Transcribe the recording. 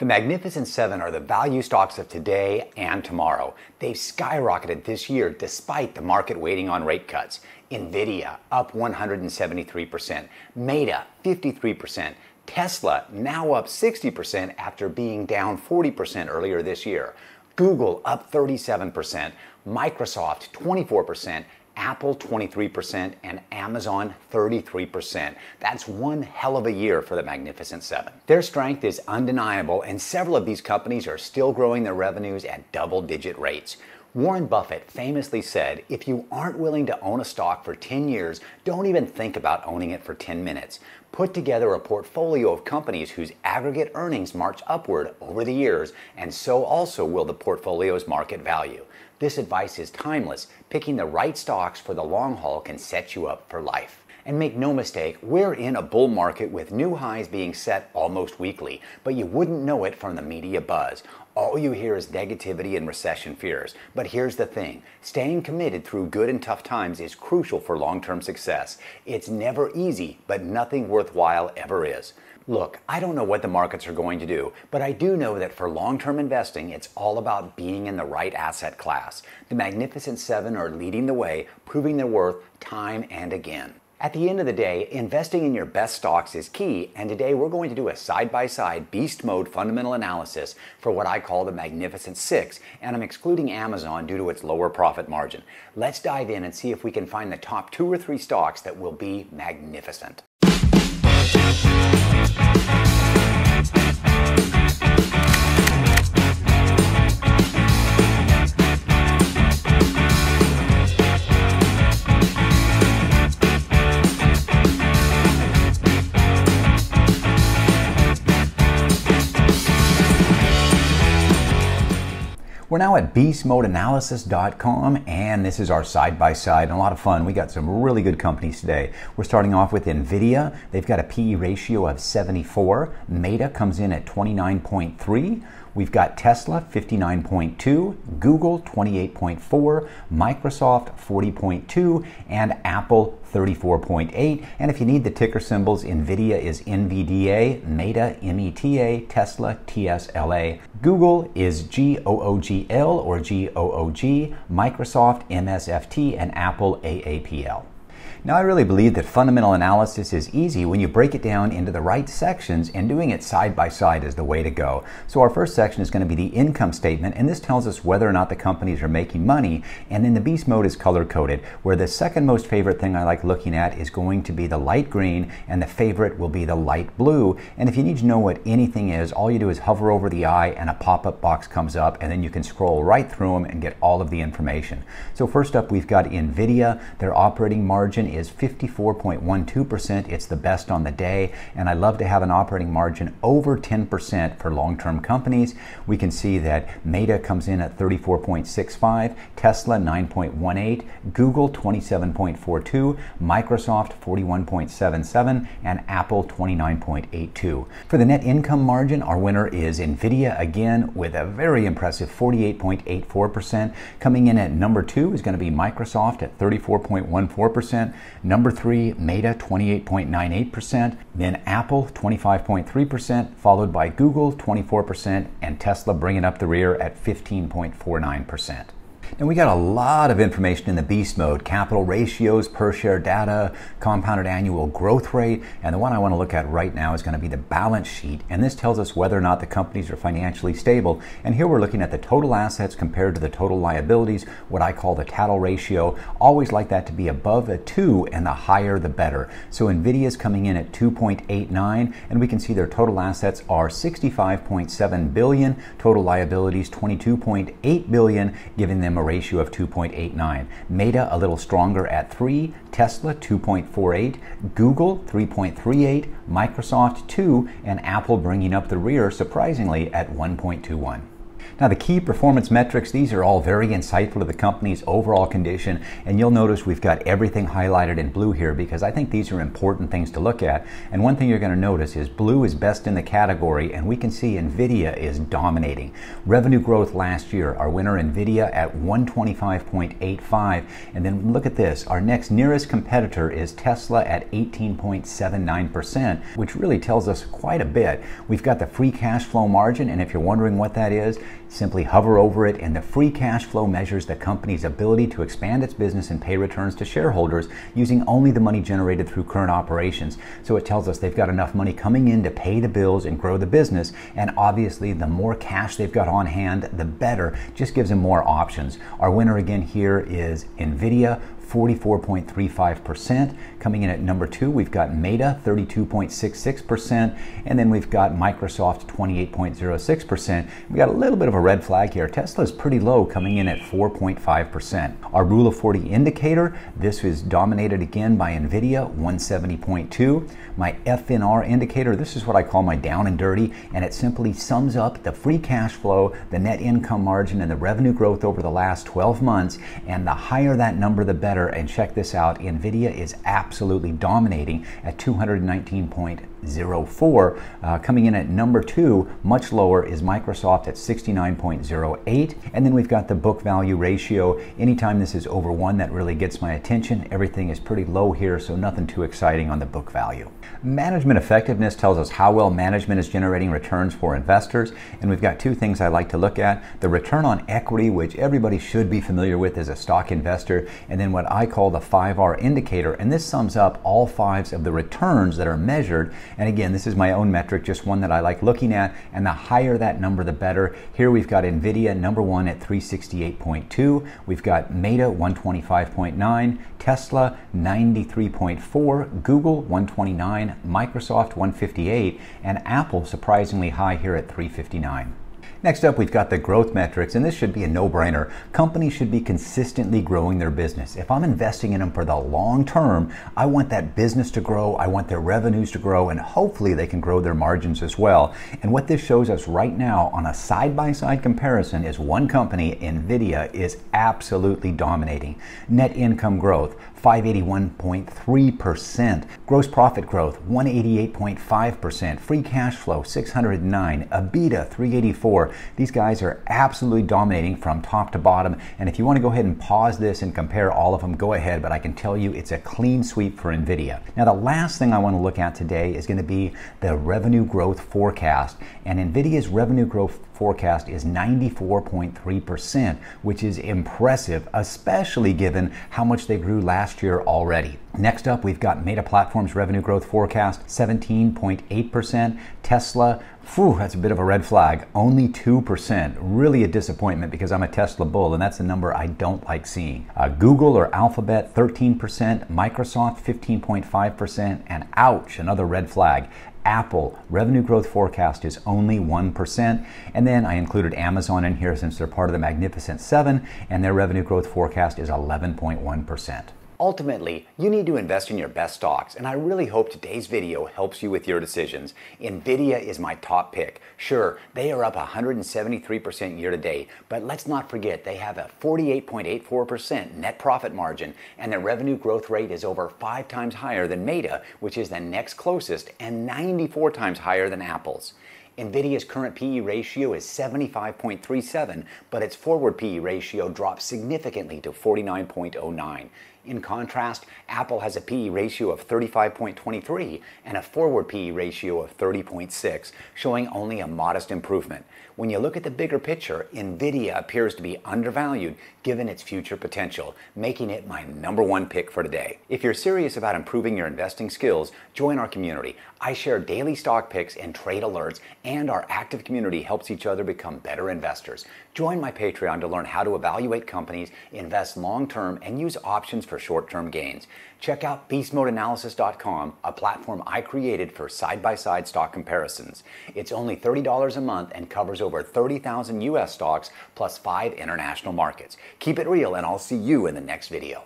The Magnificent Seven are the value stocks of today and tomorrow. They've skyrocketed this year despite the market waiting on rate cuts. Nvidia up 173%, Meta 53%, Tesla now up 60% after being down 40% earlier this year. Google up 37%, Microsoft 24%, Apple 23%, and Amazon 33%. That's one hell of a year for the Magnificent Seven. Their strength is undeniable, and several of these companies are still growing their revenues at double digit rates. Warren Buffett famously said, if you aren't willing to own a stock for 10 years, don't even think about owning it for 10 minutes. Put together a portfolio of companies whose aggregate earnings march upward over the years, and so also will the portfolio's market value. This advice is timeless. Picking the right stocks for the long haul can set you up for life. And make no mistake, we're in a bull market with new highs being set almost weekly, but you wouldn't know it from the media buzz. All you hear is negativity and recession fears. But here's the thing staying committed through good and tough times is crucial for long term success. It's never easy, but nothing worthwhile ever is. Look, I don't know what the markets are going to do, but I do know that for long term investing, it's all about being in the right asset class. The Magnificent Seven are leading the way, proving their worth time and again. At the end of the day, investing in your best stocks is key, and today we're going to do a side by side beast mode fundamental analysis for what I call the Magnificent Six, and I'm excluding Amazon due to its lower profit margin. Let's dive in and see if we can find the top two or three stocks that will be magnificent. We're now at beastmodeanalysis.com and this is our side by side and a lot of fun. We got some really good companies today. We're starting off with Nvidia. They've got a PE ratio of 74. Meta comes in at 29.3. We've got Tesla 59.2, Google 28.4, Microsoft 40.2, and Apple 34.8. And if you need the ticker symbols, NVIDIA is NVDA, Meta META, Tesla TSLA. Google is GOOGL or GOOG, Microsoft MSFT, and Apple AAPL. Now, I really believe that fundamental analysis is easy when you break it down into the right sections, and doing it side by side is the way to go. So, our first section is going to be the income statement, and this tells us whether or not the companies are making money. And then the beast mode is color coded, where the second most favorite thing I like looking at is going to be the light green, and the favorite will be the light blue. And if you need to know what anything is, all you do is hover over the eye, and a pop up box comes up, and then you can scroll right through them and get all of the information. So, first up, we've got NVIDIA. Their operating margin is 54.12%. It's the best on the day, and I love to have an operating margin over 10% for long term companies. We can see that Meta comes in at 34.65, Tesla 9.18, Google 27.42, Microsoft 41.77, and Apple 29.82. For the net income margin, our winner is Nvidia again with a very impressive 48.84%. Coming in at number two is going to be Microsoft at 34.14%. Number three, Meta, 28.98%. Then Apple, 25.3%, followed by Google, 24%, and Tesla bringing up the rear at 15.49%. And we got a lot of information in the beast mode capital ratios, per share data, compounded annual growth rate. And the one I want to look at right now is going to be the balance sheet. And this tells us whether or not the companies are financially stable. And here we're looking at the total assets compared to the total liabilities, what I call the tattle ratio. Always like that to be above a 2, and the higher the better. So NVIDIA is coming in at 2.89, and we can see their total assets are 65.7 billion, total liabilities 22.8 billion, giving them a ratio of 2.89. Meta a little stronger at 3, Tesla 2.48, Google 3.38, Microsoft 2, and Apple bringing up the rear surprisingly at 1.21. Now, the key performance metrics, these are all very insightful to the company's overall condition, and you'll notice we've got everything highlighted in blue here because I think these are important things to look at. And one thing you're going to notice is blue is best in the category, and we can see NVIDIA is dominating. Revenue growth last year, our winner NVIDIA at 125.85, and then look at this, our next nearest competitor is Tesla at 18.79%, which really tells us quite a bit. We've got the free cash flow margin, and if you're wondering what that is, simply hover over it, and the free cash flow measures the company's ability to expand its business and pay returns to shareholders using only the money generated through current operations. So it tells us they've got enough money coming in to pay the bills and grow the business, and obviously, the more cash they've got on hand, the better. Just gives them more options. Our winner again here is NVIDIA 44.35%. Coming in at number two, we've got Meta, 32.66%, and then we've got Microsoft, 28.06%. We got a little bit of a red flag here. Tesla is pretty low, coming in at 4.5%. Our Rule of 40 indicator, this is dominated again by NVIDIA, 170.2. My FNR indicator, this is what I call my down and dirty, and it simply sums up the free cash flow, the net income margin, and the revenue growth over the last 12 months. And the higher that number, the better. And check this out NVIDIA is absolutely dominating at 219.0 0.04. Uh, coming in at number two, much lower, is Microsoft at 69.08. And then we've got the book value ratio. Anytime this is over one, that really gets my attention. Everything is pretty low here, so nothing too exciting on the book value. Management effectiveness tells us how well management is generating returns for investors. And we've got two things I like to look at the return on equity, which everybody should be familiar with as a stock investor, and then what I call the 5R indicator. And this sums up all fives of the returns that are measured and again, this is my own metric, just one that I like looking at. And the higher that number, the better. Here we've got NVIDIA number one at 368.2. We've got Meta 125.9, Tesla 93.4, Google 129, Microsoft 158, and Apple surprisingly high here at 359. Next up, we've got the growth metrics, and this should be a no brainer. Companies should be consistently growing their business. If I'm investing in them for the long term, I want that business to grow, I want their revenues to grow, and hopefully they can grow their margins as well. And what this shows us right now on a side by side comparison is one company, NVIDIA, is absolutely dominating. Net income growth, 581.3%. Gross profit growth, 188.5%. Free cash flow, 609. EBITDA, 384. These guys are absolutely dominating from top to bottom. And if you want to go ahead and pause this and compare all of them, go ahead. But I can tell you it's a clean sweep for NVIDIA. Now, the last thing I want to look at today is going to be the revenue growth forecast. And NVIDIA's revenue growth forecast is 94.3%, which is impressive, especially given how much they grew last year already. Next up, we've got Meta Platforms revenue growth forecast 17.8%. Tesla, whew, that's a bit of a red flag, only 2%. Really a disappointment because I'm a Tesla bull and that's a number I don't like seeing. Uh, Google or Alphabet 13%, Microsoft 15.5%, and ouch, another red flag. Apple revenue growth forecast is only 1%. And then I included Amazon in here since they're part of the Magnificent Seven, and their revenue growth forecast is 11.1%. Ultimately, you need to invest in your best stocks, and I really hope today's video helps you with your decisions. NVIDIA is my top pick. Sure, they are up 173% year to date, but let's not forget they have a 48.84% net profit margin, and their revenue growth rate is over five times higher than Meta, which is the next closest, and 94 times higher than Apple's. NVIDIA's current PE ratio is 75.37, but its forward PE ratio drops significantly to 49.09. In contrast, Apple has a PE ratio of 35.23 and a forward PE ratio of 30.6, showing only a modest improvement. When you look at the bigger picture, Nvidia appears to be undervalued given its future potential, making it my number one pick for today. If you're serious about improving your investing skills, join our community. I share daily stock picks and trade alerts, and our active community helps each other become better investors. Join my Patreon to learn how to evaluate companies, invest long term, and use options for short term gains. Check out beastmodeanalysis.com, a platform I created for side by side stock comparisons. It's only $30 a month and covers over 30,000 US stocks plus five international markets. Keep it real, and I'll see you in the next video.